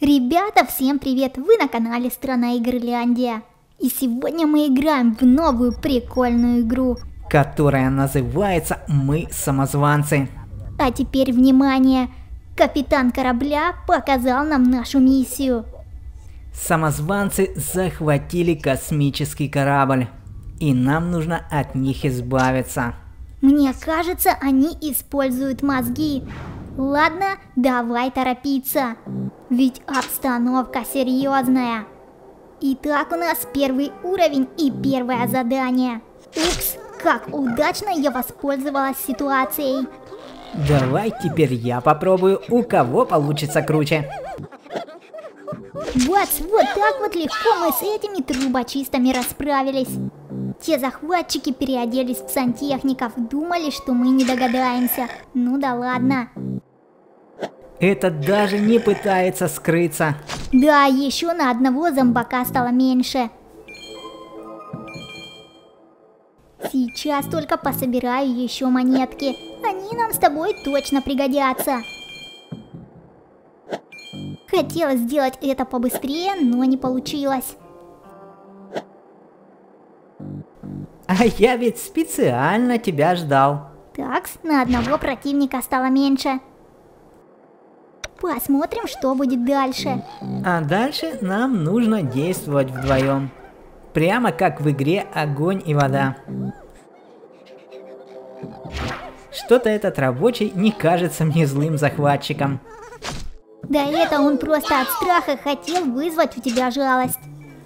Ребята, всем привет! Вы на канале Страна Игрляндия. И сегодня мы играем в новую прикольную игру. Которая называется «Мы самозванцы». А теперь внимание! Капитан корабля показал нам нашу миссию. Самозванцы захватили космический корабль. И нам нужно от них избавиться. Мне кажется, они используют мозги. Ладно, давай торопиться. Ведь обстановка серьезная. Итак, у нас первый уровень и первое задание. Упс, как удачно я воспользовалась ситуацией. Давай теперь я попробую, у кого получится круче. Бац, вот так вот легко мы с этими трубочистами расправились. Те захватчики переоделись в сантехников, думали, что мы не догадаемся. Ну да ладно. Это даже не пытается скрыться. Да, еще на одного зомбака стало меньше. Сейчас только пособираю еще монетки. Они нам с тобой точно пригодятся. Хотела сделать это побыстрее, но не получилось. А я ведь специально тебя ждал. Так, на одного противника стало меньше. Посмотрим, что будет дальше. А дальше нам нужно действовать вдвоем. Прямо как в игре «Огонь и вода». Что-то этот рабочий не кажется мне злым захватчиком. Да это он просто от страха хотел вызвать у тебя жалость.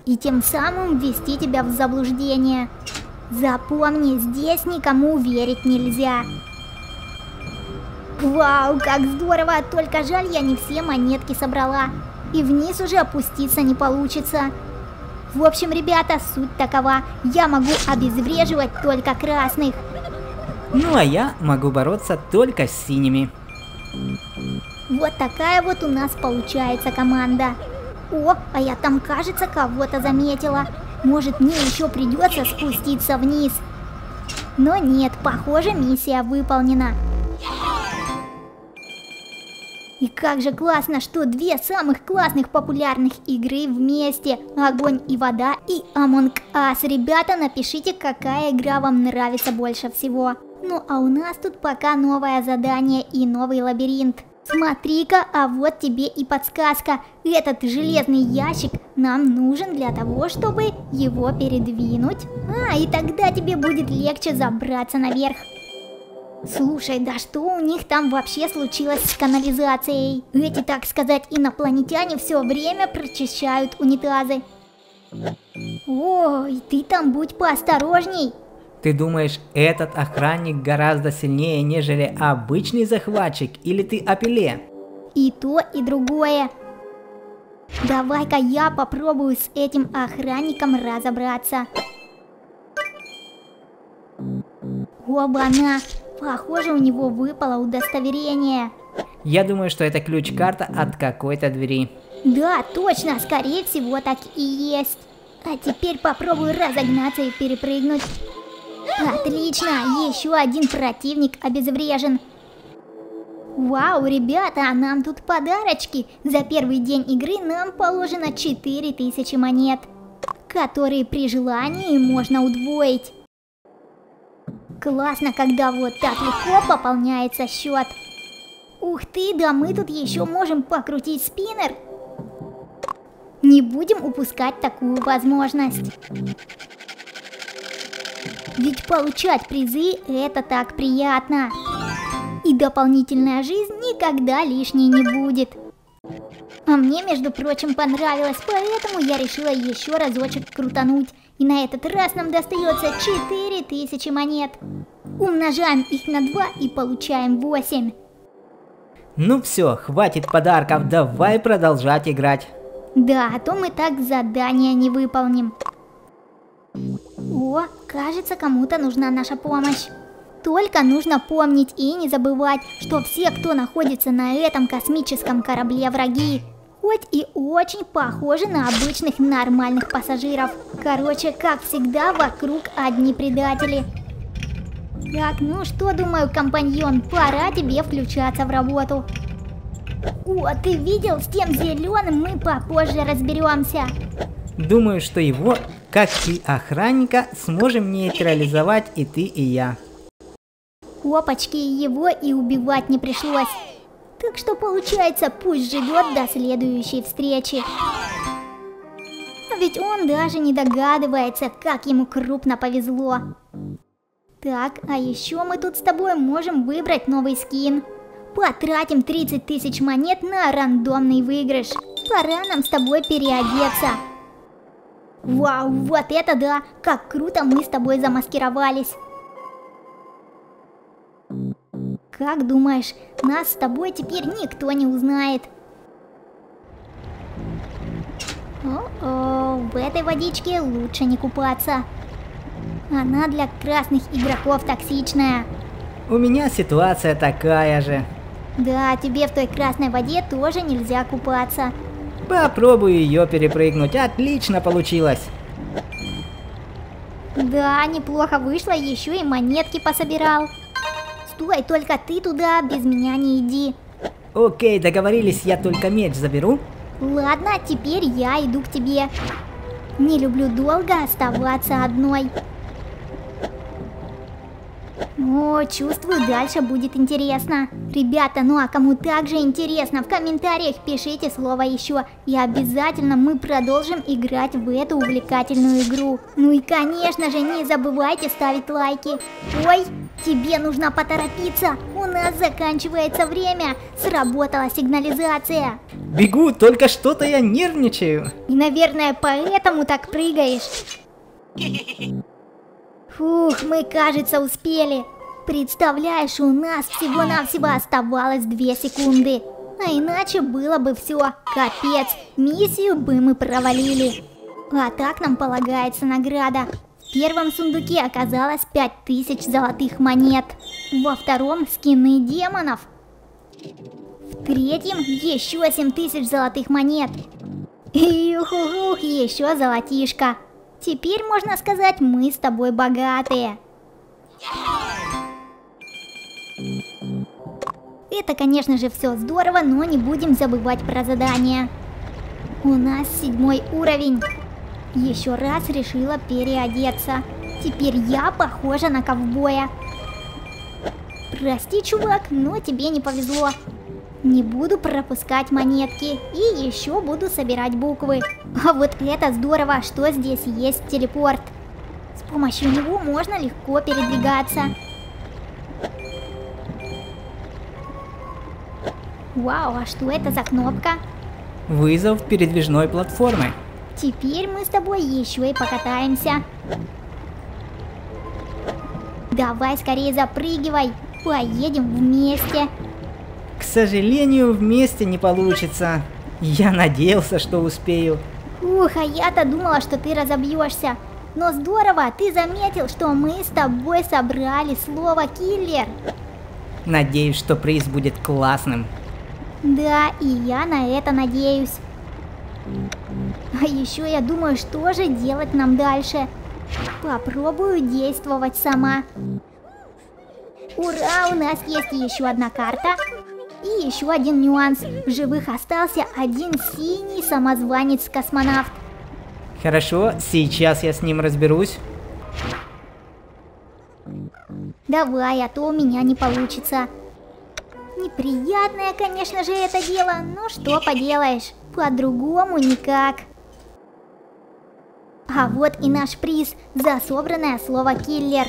И тем самым ввести тебя в заблуждение. Запомни, здесь никому верить нельзя. Вау, как здорово! Только жаль, я не все монетки собрала. И вниз уже опуститься не получится. В общем, ребята, суть такова. Я могу обезвреживать только красных. Ну а я могу бороться только с синими. Вот такая вот у нас получается команда. О, а я там, кажется, кого-то заметила. Может, мне еще придется спуститься вниз. Но нет, похоже, миссия выполнена. И как же классно, что две самых классных популярных игры вместе Огонь и вода и Among Us Ребята, напишите, какая игра вам нравится больше всего Ну а у нас тут пока новое задание и новый лабиринт Смотри-ка, а вот тебе и подсказка. Этот железный ящик нам нужен для того, чтобы его передвинуть. А, и тогда тебе будет легче забраться наверх. Слушай, да что у них там вообще случилось с канализацией? Эти, так сказать, инопланетяне все время прочищают унитазы. Ой, ты там будь поосторожней. Ты думаешь, этот охранник гораздо сильнее, нежели обычный захватчик, или ты о пиле? И то, и другое. Давай-ка я попробую с этим охранником разобраться. Оба-на! Похоже, у него выпало удостоверение. Я думаю, что это ключ-карта от какой-то двери. Да, точно, скорее всего так и есть. А теперь попробую разогнаться и перепрыгнуть. Отлично, еще один противник обезврежен. Вау, ребята, а нам тут подарочки. За первый день игры нам положено 4000 монет, которые при желании можно удвоить. Классно, когда вот так легко пополняется счет. Ух ты, да мы тут еще можем покрутить спиннер. Не будем упускать такую возможность. Ведь получать призы это так приятно. И дополнительная жизнь никогда лишней не будет. А мне, между прочим, понравилось, поэтому я решила еще разочек крутануть. И на этот раз нам достается 4000 монет. Умножаем их на 2 и получаем 8. Ну все, хватит подарков, давай продолжать играть. Да, а то мы так задание не выполним. О, кажется, кому-то нужна наша помощь. Только нужно помнить и не забывать, что все, кто находится на этом космическом корабле враги, хоть и очень похожи на обычных нормальных пассажиров. Короче, как всегда, вокруг одни предатели. Так, ну что, думаю, компаньон, пора тебе включаться в работу. О, ты видел, с тем зеленым мы попозже разберемся. Думаю, что его, как и охранника, сможем нейтрализовать и ты, и я. Опачки, его и убивать не пришлось. Так что получается, пусть живет до следующей встречи. Ведь он даже не догадывается, как ему крупно повезло. Так, а еще мы тут с тобой можем выбрать новый скин. Потратим 30 тысяч монет на рандомный выигрыш. Пора нам с тобой переодеться. Вау, вот это да! Как круто мы с тобой замаскировались. Как думаешь, нас с тобой теперь никто не узнает? О-о, в этой водичке лучше не купаться. Она для красных игроков токсичная. У меня ситуация такая же. Да, тебе в той красной воде тоже нельзя купаться. Попробую ее перепрыгнуть, отлично получилось. Да, неплохо вышло, еще и монетки пособирал. Стой, только ты туда, без меня не иди. Окей, договорились, я только меч заберу. Ладно, теперь я иду к тебе. Не люблю долго оставаться одной. О, чувствую, дальше будет интересно. Ребята, ну а кому также интересно, в комментариях пишите слово еще. И обязательно мы продолжим играть в эту увлекательную игру. Ну и конечно же, не забывайте ставить лайки. Ой, тебе нужно поторопиться. У нас заканчивается время. Сработала сигнализация. Бегу, только что-то я нервничаю. И, наверное, поэтому так прыгаешь. Фух, мы, кажется, успели. Представляешь, у нас всего-навсего оставалось 2 секунды. А иначе было бы все, капец, миссию бы мы провалили. А так нам полагается награда. Первом сундуке оказалось 5000 золотых монет. Во втором скины демонов. В третьем еще 7000 золотых монет. И еще золотишко. Теперь можно сказать, мы с тобой богатые. Это, конечно же, все здорово, но не будем забывать про задание. У нас седьмой уровень. Еще раз решила переодеться. Теперь я похожа на ковбоя. Прости, чувак, но тебе не повезло. Не буду пропускать монетки и еще буду собирать буквы. А вот это здорово, что здесь есть телепорт. С помощью него можно легко передвигаться. Вау, а что это за кнопка? Вызов передвижной платформы. Теперь мы с тобой еще и покатаемся. Давай скорее запрыгивай. Поедем вместе. К сожалению, вместе не получится. Я надеялся, что успею. Ух, а я-то думала, что ты разобьешься. Но здорово, ты заметил, что мы с тобой собрали слово «киллер». Надеюсь, что приз будет классным. Да, и я на это надеюсь. А еще я думаю, что же делать нам дальше. Попробую действовать сама. Ура, у нас есть еще одна карта. И еще один нюанс. В живых остался один синий самозванец-космонавт. Хорошо, сейчас я с ним разберусь. Давай, а то у меня не получится. Неприятное, конечно же, это дело, но что поделаешь, по-другому никак. А вот и наш приз за собранное слово «киллер».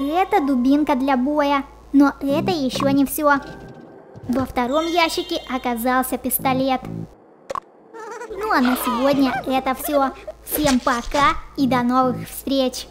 Это дубинка для боя, но это еще не все. Во втором ящике оказался пистолет. Ну а на сегодня это все. Всем пока и до новых встреч!